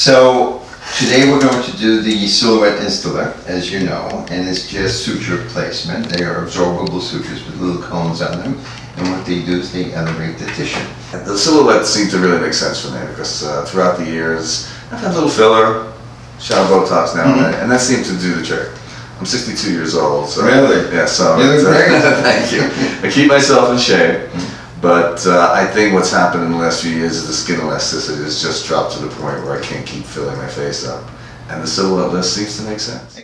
So today we're going to do the Silhouette Instalift, as you know, and it's just suture placement. They are absorbable sutures with little cones on them. And what they do is they elevate the tissue. And the silhouette seemed to really make sense for me because uh, throughout the years I've had a little filler, shot Botox now and then, and that seemed to do the trick. I'm 62 years old, so Really? yeah. So You look uh, great. thank you. I keep myself in shape, but uh, I think what's happened in the last few years is the skin elasticity has just dropped to the point where I can't keep filling my face up, and the silhouette lift seems to make sense.